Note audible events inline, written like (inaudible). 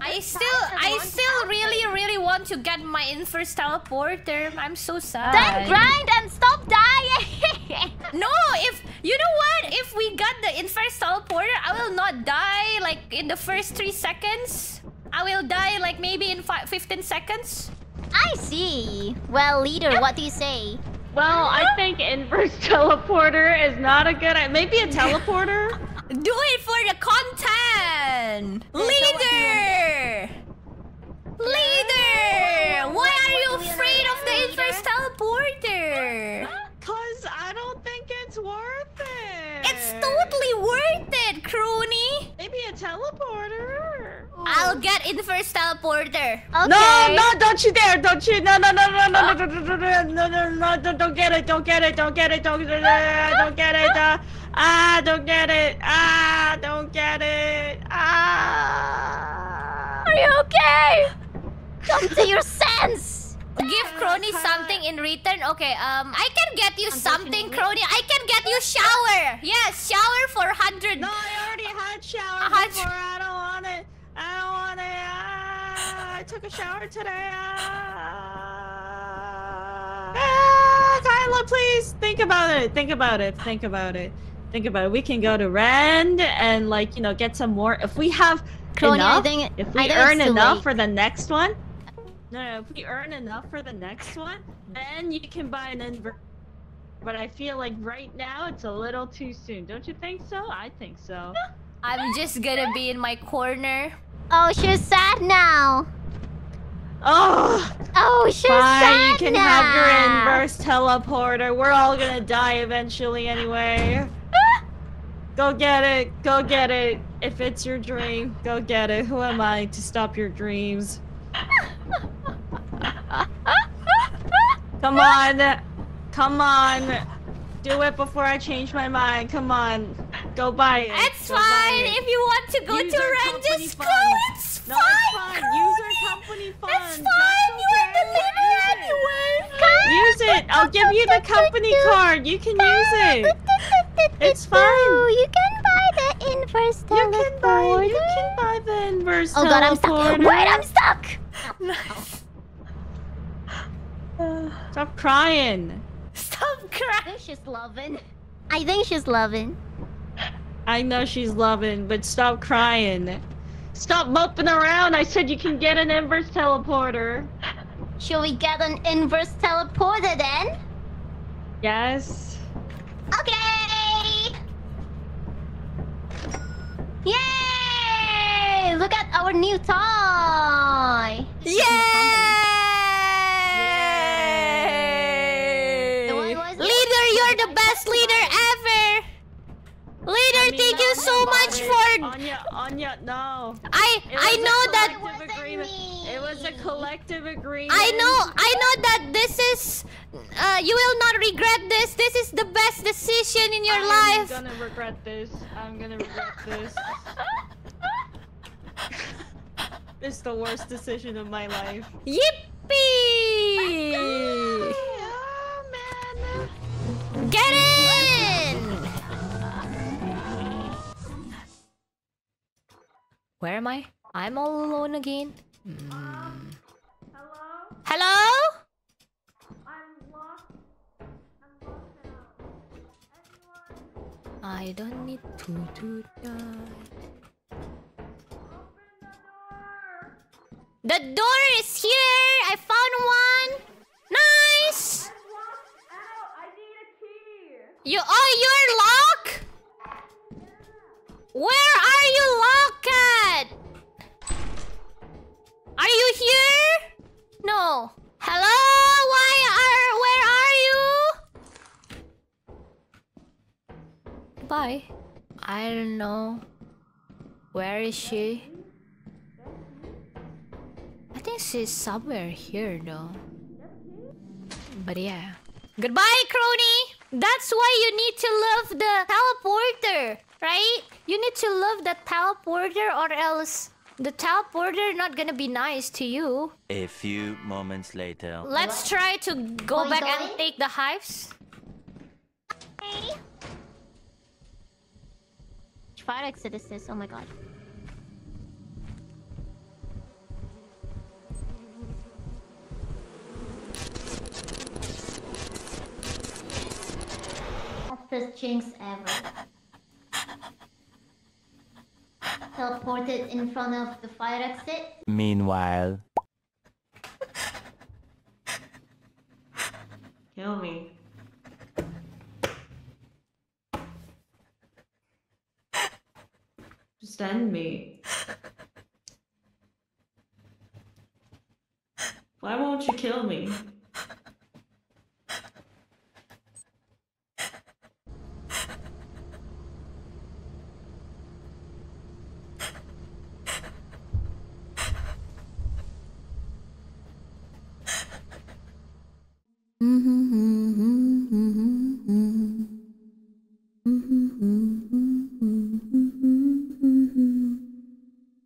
I still, I still really, really want to get my inverse teleporter. I'm so sad. Then grind and stop dying. (laughs) no, if you know what, if we got the inverse teleporter, I will not die like in the first three seconds. I will die like maybe in 15 seconds. I see. Well, leader, what do you say? Well, I think inverse teleporter (laughs) is not a good. Maybe a teleporter. (laughs) Do it for the content! Leader! Leader! Why are you afraid of the inverse teleporter? Cause I don't think it's worth it. It's totally worth it, Kronii. Maybe a teleporter. I'll get inverse teleporter. Okay. No, no, don't you dare! Don't you! No, no, no, no, no, no, no, no, no, no, no, no, don't get it! Don't get it! Don't get it! Don't, get it! don't get it! Ah, don't get it. Ah, don't get it. Ah. Are you okay? Come to your sense. Give Kronii something in return. Okay, um, I can get you something, Kronii. I can get you shower. Yes, shower for hundred. No, I already had shower before. I don't want it. I don't want it. Ah, I took a shower today. Ah. ah, Kaela, please think about it. Think about it. Think about it. Think about it. We can go to Rend and like you know get some more. If we have enough, think, if we earn enough late. for the next one. No, no, if we earn enough for the next one, then you can buy an inverter. But I feel like right now it's a little too soon. Don't you think so? I think so. (laughs) I'm just gonna be in my corner. Oh, she's sad now. Oh, oh, she's fine. sad You can now. have your inverse teleporter. We're all gonna die eventually anyway. Go get it. Go get it. If it's your dream, go get it. Who am I to stop your dreams? Come on. Come on. Do it before I change my mind. Come on. Go buy it. It's go fine. It. If you want to go User to Renda's fund. it's no, fine. it's fine. User company funds. It's fine. You are the leader anyway. Use it. I'll give you the company card. You can use it. It's fine. You can buy the inverse teleporter. You can buy. You can buy the inverse Oh god, I'm stuck. Wait, I'm stuck. Stop crying. Stop crying. I think she's loving. I think she's loving. I know she's loving, but stop crying. Stop moping around. I said you can get an inverse teleporter. Shall we get an inverse teleporter then? Yes. Okay! Yay! Look at our new toy! Yay! Leader, you're the best leader ever! Thank you so much for... Anya, Anya, no. I I know that... It was a collective agreement. I know, I know that this is... Uh, you will not regret this. This is the best decision in your I'm life. gonna regret this. I'm gonna regret this. (laughs) it's the worst decision of my life. Yippee! Am I? I'm all alone again. Hmm. Hello? Hello? I'm lost. I'm lost now. I don't need to do that. The door is here! I found one! Nice! You oh you're locked? Where No. Hello? Why are where are you? Bye. I don't know. Where is she? I think she's somewhere here though. But yeah. Goodbye, Kronii! That's why you need to love the teleporter, right? You need to love the teleporter or else the teleporter not gonna be nice to you. A few moments later. Let's try to go back and take the hives. Hey. Fire exit is this? Oh my god. Best jinx ever. Teleported in front of the fire exit. Meanwhile, Kill me. Just end me. Why won't you kill me? Mm-hmm.